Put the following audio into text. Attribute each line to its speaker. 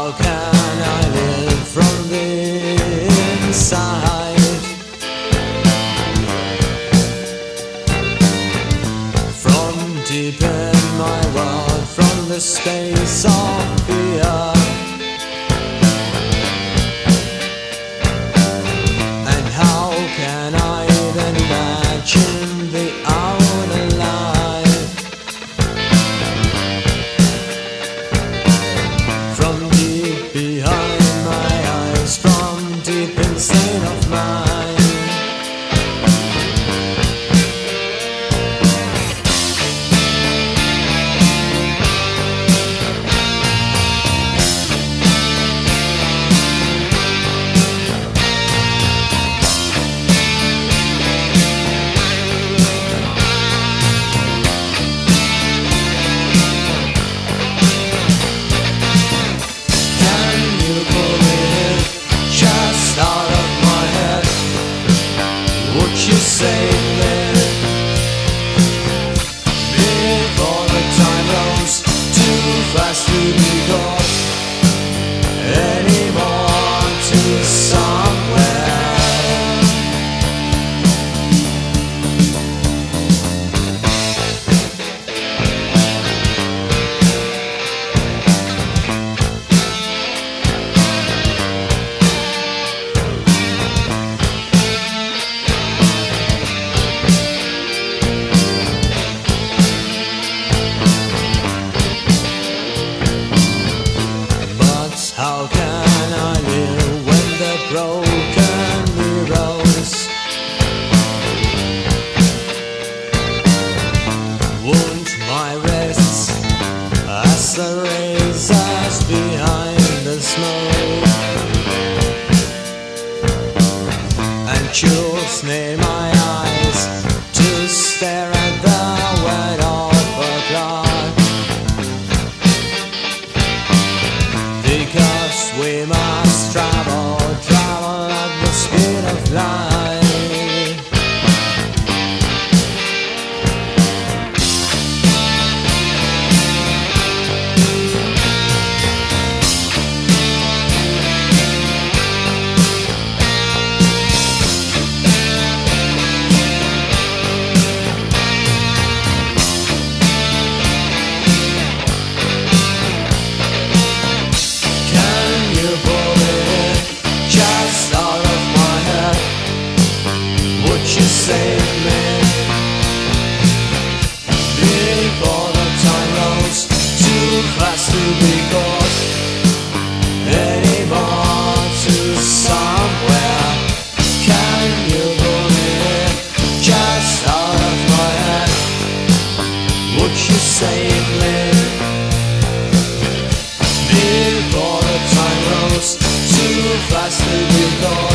Speaker 1: How can I live from? From deep in my world, from the space fast to be call broken mirrors wound my wrists as the razors behind the and near my eyes. life. sailing Before the time rolls too fast to be caught Anymore to somewhere Can you? Just out of my head Would you save me? Before the time rolls too fast to be caught